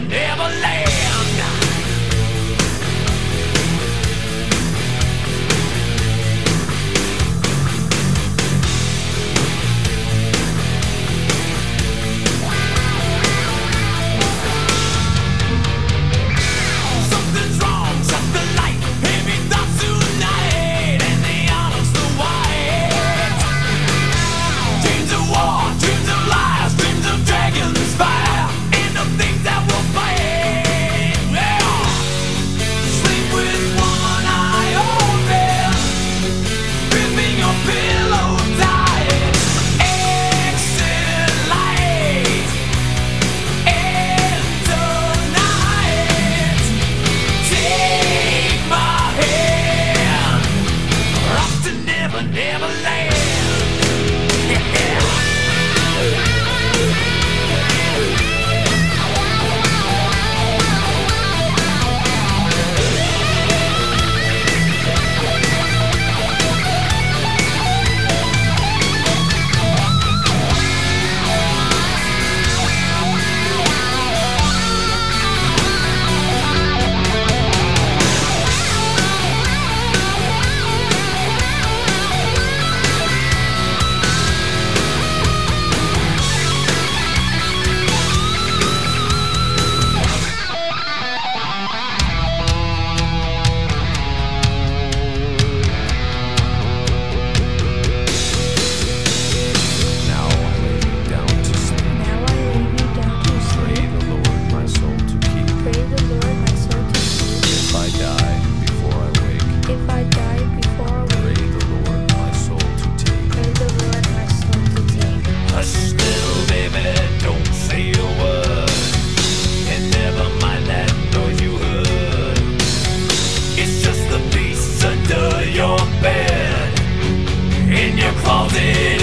never land. never your clothing